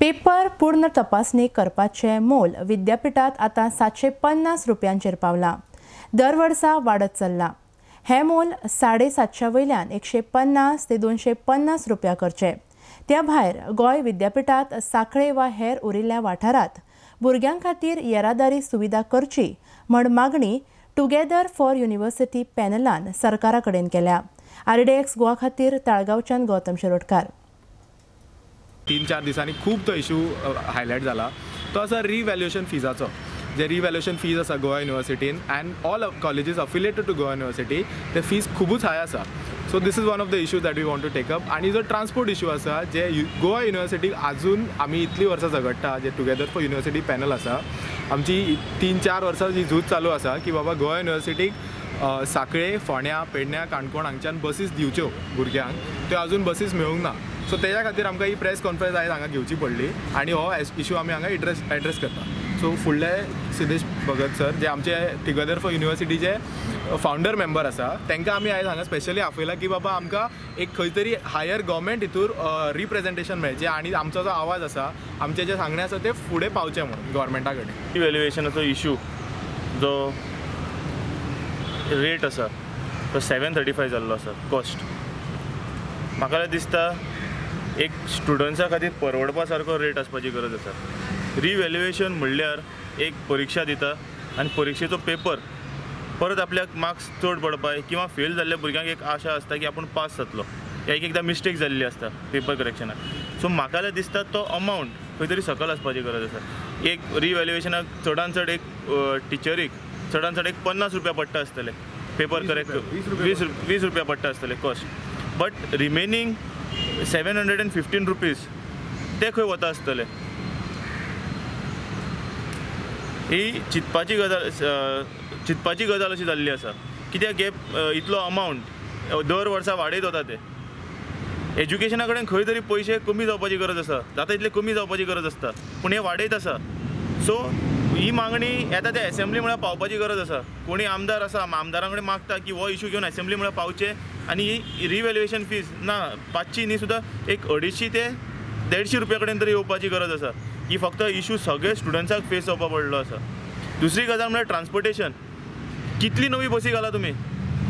Paper पूर्ण तपासणी करपाचें मोल विद्यापीठात आतां सातशे पन्नास रुपयांचेर पावलां. दर वर्सा वाडत चल्लां. हें मोल साडे सातशे वयल्यान एकशे पन्नास ते दोनशे पन्नास रुपया करचें. त्या भायर गोंय विद्यापीठात साखळे वा हेर उरिल्ल्या वाठारात भुरग्यां खातीर येरादारी सुविधा करची म्हण मागणी टुगेदर फॉर युनिव्हर्सिटी पॅनलान सरकारा कडेन केल्या. आरडीएक्स गोवा खातीर ताळगांवच्यान गौतम शिरोडकार. तीन चार दिसांनी खूब तो इशू हायलायट जाला तो आसा रिवॅल्युएशन फिजाचो जे रिवॅल्युएशन फीज आसा Goa युनिव्हर्सिटीन and all colleges affiliated to Goa university ते फीज खूबच हाय आसा so this is one of the issue that we want to take up आणि जो ट्रान्सपोर्ट इशू आसा जे गोवा युनिवर्सिटीक आजून आमी इतलीं वर्सां झगडटा जे टुगेदर फॉर युनिव्हर्सिटी पॅनल आसा आमची तीन चार वर्सां जी झूज चालू आसा की बाबा गोवा युनिव्हर्सिटीक साखळे फोण्या पेडण्या काणकोण हांगच्यान बसीस दिवच्यो भुरग्यांक. त्यो अजून बसीस मेळूंक ना. सो तेज्या खातीर आमकां ही प्रेस कॉन्फरन्स आयज हांगा घेवची पडली. आनी हो इशू आमी हांगा एड्रेस एड्रेस करता. सो फुडले सिद्धेश भगत सर जे आमचे टिगदर फॉर युनिवर्सिटीचे फावंडर मेंबर आसा तांकां आमी आयज हांगा स्पेशली आफयला की बाबा आमकां एक खंय तरी हायर गव्हर्मेंट हितूर रिप्रेझेंटेशन मेळचें आनी आमचो जो आवाज आसा आमचें जें सांगणें आसा तें फुडें पावचें म्हणून गव्हर्मेंटा कडेन. इवेल्युएशनाचो इशू जो रेट आसा तो सेवन थर्टी फायव जाल्लो आसा कॉस्ट म्हाका दिसता एक स्टुडंट्सा खातीर परवडपा सारको रेट आसपाची गरज आसा रिवॅल्युएशन म्हणल्यार एक परीक्षा दिता आनी परीक्षेचो पेपर परत आपल्याक मार्क्स चड पडपाय किंवा फेल जाल्ल्या भुरग्यांक एक आशा आसता की आपूण पास जातलो. एक एकदां मिस्टेक जाल्ली आसता पेपर करेक्शनाक सो म्हाका जाल्यार दिसता तो अमावंट खंय तरी सकल आसपाची गरज आसा एक रिवॅल्युएशनाक चडान चड एक टिचरीक चडान चड एक पन्नास रुपया पडटा आसतले पेपर करेक्ट वीस वीस रुपया पडटा आसतले cost but remaining seven hundred and fifteen rupees. ते खंय वता आसतले. ही चिंतपाची गजाल चिंतपाची गजाल अशी जाल्ली आसा. कित्याक हे इतलो अमावंट दर वर्सा वाडयत वता ते. एज्युकेशना कडेन खंय तरी पयशे कमी जावपाची गरज आसा. जाता तितले कमी जावपाची गरज आसता. पूण हे वाडयत आसा. सो ही मागणी येता त्या एसेंब्ली म्हळ्यार पावपाची गरज आसा कोणी आमदार आसा आमदारां कडेन मागता की हो इशू घेवन एसेंब्ली म्हळ्यार पावचे आनी ही रिवेल्युएशन फीज ना पांचशी न्ही सुद्दां एक अडेचशी ते देडशी रुपया कडेन तरी येवपाची गरज आसा ही फक्त इश्यू सगळे स्टुडंट्साक फेस जावपा पडलो आसा दुसरी गजाल म्हणजे म्हळ्यार ट्रान्सपोर्टेशन कितली नवी बसी घाला तुमी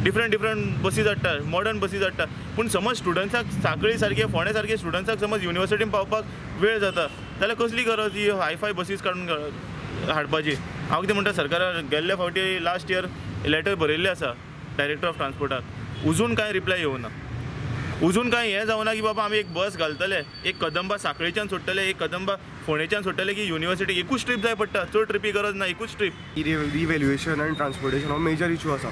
डिफरंट डिफरंट बसी हाडटा मॉडर्न बसी धाडटा पूण समज स्टुडंट्साक साखळी सारके फोंड्या सारके स्टुडंट्साक समज युनिवर्सिटीन पावपाक वेळ जाता. जाल्यार कसली गरज? ही हायफाय बसीस काडून हाडपाची हांव कितें म्हणटा सरकारान गेल्ले फावटी लास्ट इयर लेटर बरयल्लें आसा डायरेक्टर ऑफ ट्रान्सपोर्टाक अजून कांय रिप्लाय येवना. अजून कांय हें जावना की बाबा आमी एक बस घालतले एक कदंबा सांखळेच्यान सोडटले एक कदंबा फोंडेच्यान सोडटले की युनिवर्सिटी एकूच ट्रीप जाय पडटा चड ट्रिपी गरज ना एकूच ट्रीप रिवेल्युएशन आनी ट्रान्सपोर्टेशन हो मेजर इशू आसा.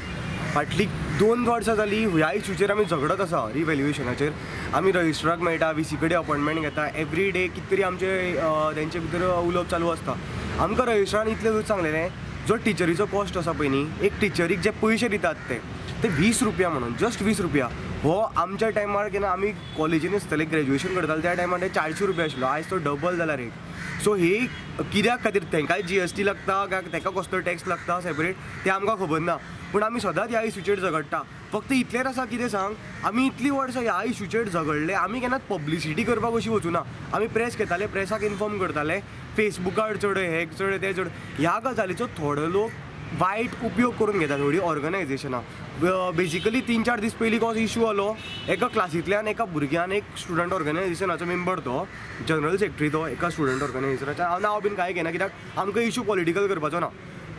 फाटली दोन वर्सां जालीं ह्या इशूचेर आमी झगडत आसा रिवेल्युएशनाचेर आमी रजिस्ट्राक मेळटा वी सी कडेन अपॉयंटमेंट घेता एवरी डे कित तरी आमचे तेंचे भितर उलोवप चालू आसता आमकां रजिस्ट्रान इतलें सांगलेलें जो टिचरीचो कॉस्ट आसा पळय न्ही एक टिचरीक जे पयशे दितात ते ते वीस रुपया म्हणून जस्ट वीस रुपया. हो आमच्या टायमार केन्ना आमी कॉलेजीन आसतले ग्रॅज्युएशन करताले त्या टायमार ते चारशीं रुपया आशिल्लो. आयज तो डबल जाला रेट सो ही कित्याक खातीर तांकांय जी एस टी लागता काय ताका कसलो टॅक्स लागता सेपरेट तें आमकां खबर ना. पूण आमी सदांच ह्या इशूचेर झगडटा. फक्त इतलेंच आसा कितें सांग? आमी इतलीं वर्सां ह्या इशूचेर झगडले. आमी केन्नाच पब्लिसिटी करपाक अशी वचूना. आमी प्रेस घेताले प्रेसाक इन्फॉर्म करताले. फेसबुकार चड हे चड ते चड ह्या गजालीचो थोडो लोक वायट उपयोग करून घेता थोडी ऑर्गनायजेशनां बेजिकली तीन चार दीस पयलीं कसो इशू आलो. एका क्लासींतल्यान एका भुरग्यान एक स्टुडंट ऑर्गनायजेशनाचो मेंबर तो जनरल सेक्रेटरी तो एका स्टुडंट ऑर्गनायझेशनाच्या हांव नांव बीन कांय घेना कित्याक? आमकां इशू पॉलिटिकल करपाचो ना.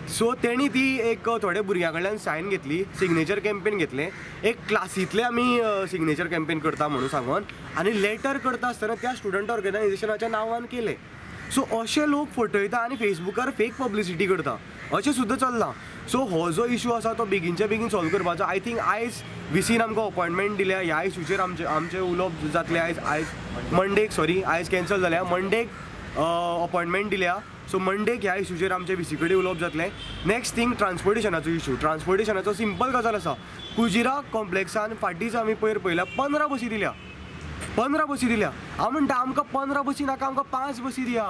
सो तेणी ती एक थोड्या भुरग्यां कडल्यान सायन घेतली सिग्नेचर कॅम्पेन घेतले. एक क्लासींतले आमी सिग्नेचर कॅम्पेन करता म्हणून सांगून आनी लेटर करता आसतना त्या स्टुडंट ऑर्गनायझेशनाच्या नांवान केले. सो अशे लोक फटयता आनी फेसबुकार फेक पब्लिसिटी करता अशें सुद्दां चल्लां. सो हो जो इशू आसा तो बेगीनच्या बेगीन सॉल्व करपाचो. आय थिंक आयज विसीन आमकां अपॉयंटमेंट दिल्या. ह्या इशूचेर आमचे आमचें उलोवप जातलें. आयज आयज मंडेक सॉरी आयज कॅन्सल जाल्या मंडेक अपॉयंटमेंट दिल्या. सो मंडेक ह्या इशूचेर आमचे विसी कडेन उलोवप जातलें नेक्स्ट थिंग ट्रान्सपोर्टेशनाचो इशू ट्रान्सपोर्टेशनाचो सिंपल गजाल आसा कुजिरा कॉम्प्लेक्सान फाटींच आमी पयर पळयल्या पंदरा बसी दिल्या. पंदरा बसी दिल्या. हांव म्हणटा आमकां पंदरा बसी नाका आमकां पांच बसी दिया.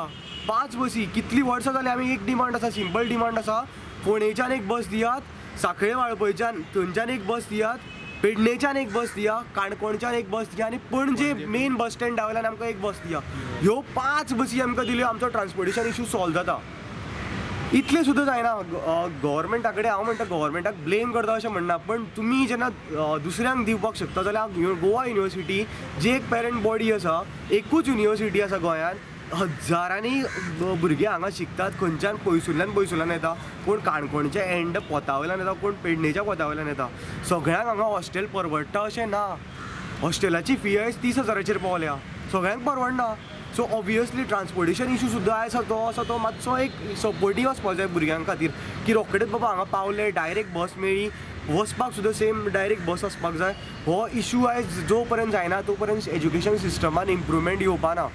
पांच बसी. कितलीं वर्सां जालीं आमी एक डिमांड आसा सिंपल डिमांड आसा फोणेच्यान एक बस दियात साखळे वाळपयच्यान थंयच्यान एक बस दियात. पेडणेच्यान एक बस दिया काणकोणच्यान एक बस दिया आनी पणजे मेन बस स्टँडा वयल्यान आमकां एक बस दिया. ह्यो पांच बसी आमकां दिल्यो आमचो ट्रान्सपोर्टेशन इशू सॉल्व जाता. इतलें सुद्दां जायना. गव्हर्मेंटा कडेन हांव म्हणटा गव्हर्मेंटाक ब्लेम करता अशें म्हणना पण तुमी जेन्ना दुसऱ्यांक दिवपाक शकता जाल्यार गोवा युनिवर्सिटी जी एक पेरंट बॉडी आसा एकूच युनिवर्सिटी आसा गोंयांत हजारांनी भुरगीं हांगा शिकतात खंयच्यान पयसुल्ल्यान पयसुल्ल्यान येता. कोण काणकोणच्या एंड पोता वयल्यान येता कोण पेडणेच्या पोता वयल्यान येता. सगळ्यांक हांगा हॉस्टेल परवडटा अशें ना. हॉस्टेलाची फी आयज तीस हजाराचेर पावल्या. सगळ्यांक परवडना. सो ऑब्वियसली ट्रान्सपोर्टेशन इशू सुद्दां आयज आसा तो आसा तो मातसो एक सपोर्टीव आसपाक जाय भुरग्यां खातीर. की रोखडेच बाबा हांगा पावले डायरेक्ट बस मेळ्ळी वचपाक सुद्दां सेम डायरेक्ट बस आसपाक जाय. हो इशू आयज जो पर्यंत जायना तो पर्यंत एज्युकेशन सिस्टमान इम्प्रुवमेंट येवपा ना